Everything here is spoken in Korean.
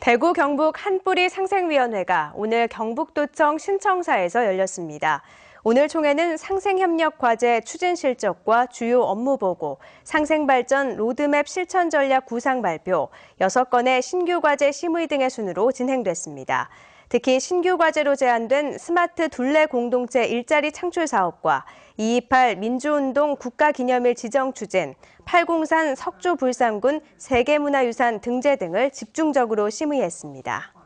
대구 경북 한뿌리 상생위원회가 오늘 경북도청 신청사에서 열렸습니다. 오늘 총회는 상생협력 과제 추진 실적과 주요 업무 보고, 상생발전 로드맵 실천 전략 구상 발표, 6건의 신규 과제 심의 등의 순으로 진행됐습니다. 특히 신규 과제로 제안된 스마트 두레 공동체 일자리 창출 사업과 228 민주운동 국가기념일 지정 추진, 팔공산 석조불상군 세계문화유산 등재 등을 집중적으로 심의했습니다.